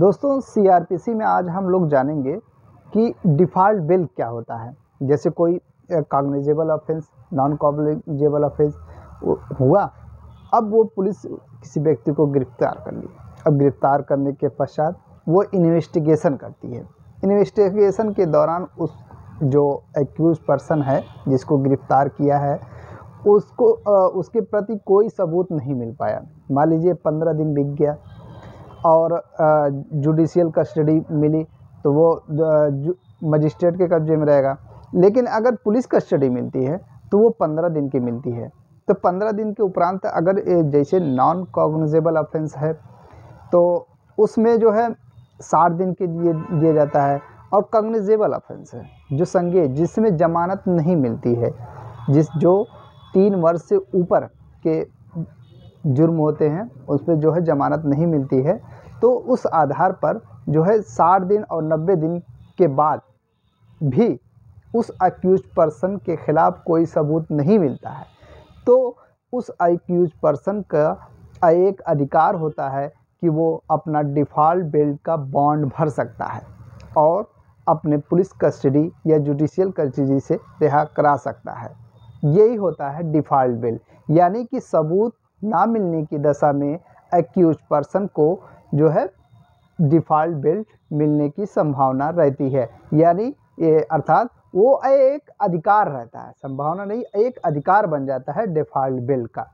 दोस्तों सीआरपीसी में आज हम लोग जानेंगे कि डिफ़ॉल्ट बिल क्या होता है। जैसे कोई cognizable offence non cognizable offence हुआ, अब वो पुलिस किसी व्यक्ति को गिरफ़्तार कर ली अब गिरफ़्तार करने के पश्चात वो इन्वेस्टिगेशन करती है। इन्वेस्टिगेशन के दौरान उस जो एक्यूज पर्सन है, जिसको गिरफ़्तार किया है, उसको उसके प्रति कोई सबूत नहीं मिल पाया। मान लीजिए, पंद्रह दिन बीत गया और जुडिशियल कस्टडी मिली तो वो मजिस्ट्रेट के कब्जे में रहेगा। लेकिन अगर पुलिस कस्टडी मिलती है तो वो पंद्रह दिन की मिलती है। तो पंद्रह दिन के उपरांत अगर जैसे नॉन कॉग्निजेबल ऑफेंस है तो उसमें जो है, साठ दिन के लिए दिया जाता है। और कॉग्निजेबल ऑफेंस है, जो संज्ञेय, जिसमें जमानत नहीं मिलती है, जिस, जो तीन वर्ष से ऊपर के जुर्म होते हैं उस पर जो है ज़मानत नहीं मिलती है। तो उस आधार पर जो है साठ दिन और नब्बे दिन के बाद भी उस अक्यूज पर्सन के ख़िलाफ़ कोई सबूत नहीं मिलता है। तो उस अक्यूज पर्सन का एक अधिकार होता है कि वो अपना डिफ़ॉल्ट बेल का बॉन्ड भर सकता है और अपने पुलिस कस्टडी या जुडिशियल कस्टडी से रिहा करा सकता है। यही होता है डिफ़ॉल्ट बिल यानी कि सबूत ना मिलने की दशा में एक्यूज पर्सन को जो है डिफ़ॉल्ट बिल मिलने की संभावना रहती है। यानी ये अर्थात वो एक अधिकार रहता है, संभावना नहीं, एक अधिकार बन जाता है डिफ़ॉल्ट बिल का।